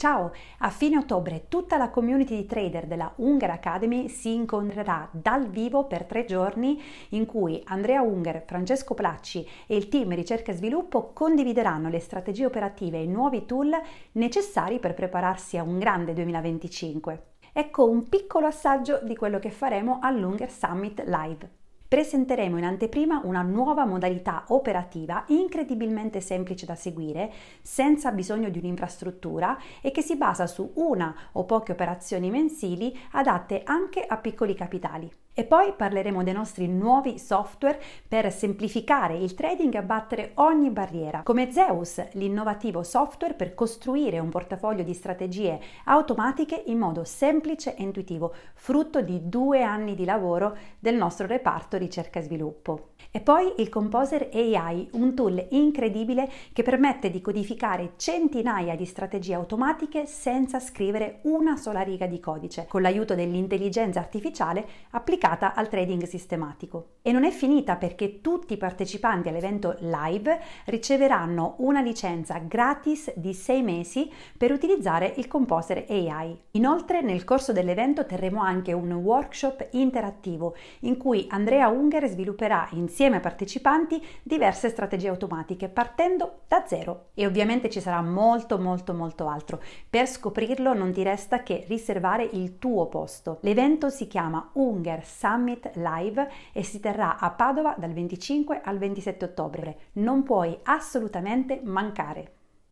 Ciao! A fine ottobre tutta la community di trader della Unger Academy si incontrerà dal vivo per tre giorni in cui Andrea Unger, Francesco Placci e il team ricerca e sviluppo condivideranno le strategie operative e i nuovi tool necessari per prepararsi a un grande 2025. Ecco un piccolo assaggio di quello che faremo all'Unger Summit Live presenteremo in anteprima una nuova modalità operativa incredibilmente semplice da seguire, senza bisogno di un'infrastruttura e che si basa su una o poche operazioni mensili adatte anche a piccoli capitali. E poi parleremo dei nostri nuovi software per semplificare il trading e abbattere ogni barriera, come Zeus, l'innovativo software per costruire un portafoglio di strategie automatiche in modo semplice e intuitivo, frutto di due anni di lavoro del nostro reparto ricerca e sviluppo. E poi il Composer AI, un tool incredibile che permette di codificare centinaia di strategie automatiche senza scrivere una sola riga di codice, con l'aiuto dell'intelligenza artificiale applicata al trading sistematico. E non è finita perché tutti i partecipanti all'evento live riceveranno una licenza gratis di 6 mesi per utilizzare il Composer AI. Inoltre nel corso dell'evento terremo anche un workshop interattivo in cui Andrea Unger svilupperà insieme ai partecipanti diverse strategie automatiche partendo da zero e ovviamente ci sarà molto molto molto altro. Per scoprirlo non ti resta che riservare il tuo posto. L'evento si chiama Unger Summit Live e si terrà a Padova dal 25 al 27 ottobre. Non puoi assolutamente mancare.